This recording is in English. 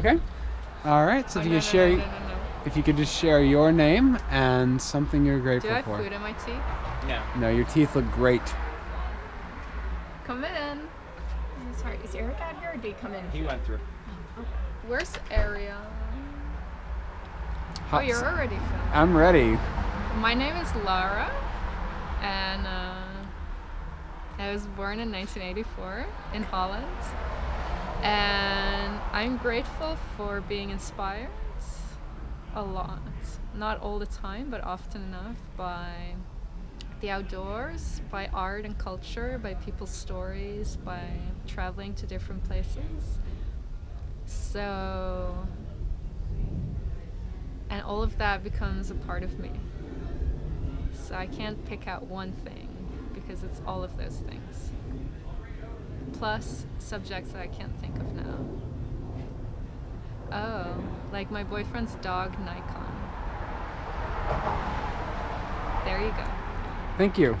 Okay. All right. So Oh, if you no, could no, share, no, no, no, no. if you could just share your name and something you're grateful for. Do I have for. food in my teeth? No. No, your teeth look great. Come in. I'm sorry, is Eric out here or did he come in? He went through. Where's Eric? Oh, you're already filming. I'm ready. My name is Lara, and uh, I was born in 1984 in Holland. And I'm grateful for being inspired a lot. Not all the time, but often enough by the outdoors, by art and culture, by people's stories, by traveling to different places. So, and all of that becomes a part of me. So I can't pick out one thing because it's all of those things. Plus subjects that I can't think of now. Oh, like my boyfriend's dog Nikon. There you go. Thank you.